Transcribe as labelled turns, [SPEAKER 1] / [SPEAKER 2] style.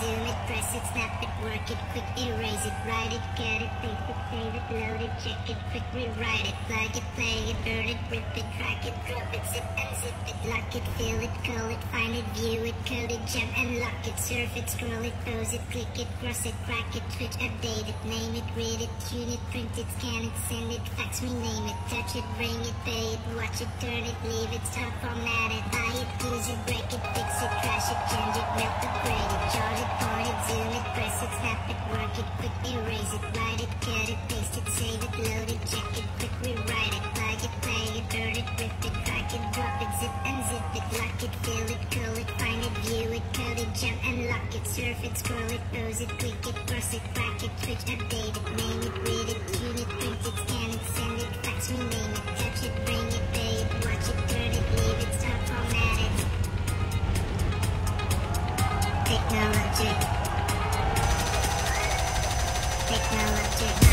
[SPEAKER 1] zoom it, press it, snap it, work it, quick erase it, write it, get it, paste it, save it, load it, check it, quick rewrite it, plug it, play it, burn it, rip it, crack it, drop it, zip and zip it, lock it, fill it, call it, find it, view it, code it, jump and lock it, surf it, scroll it, pose it, click it, cross it, crack it, switch, update it, name it, read it, tune it, print it, scan it, send it, fax, rename it, touch it, bring it, pay it, watch it, turn it, leave it, stop, format it, buy it, use it, break it, fix it, crash it, change it, melt the bread it, click erase it, write it, cut it, paste it, save it, load it, check it, quick rewrite it, plug it, play it, burn it, rip it, crack it, drop it, zip and zip it, lock it, fill it, curl it, find it, view it, code it, jump and lock it, surf it, scroll it, pose it, tweak it, cross it, crack it, switch, update it, name it, read it, tune it, print it, scan it, send it, fax, rename it, touch it, bring it, pay it, watch it, turn it, leave it, start, format. Technologic. Now let's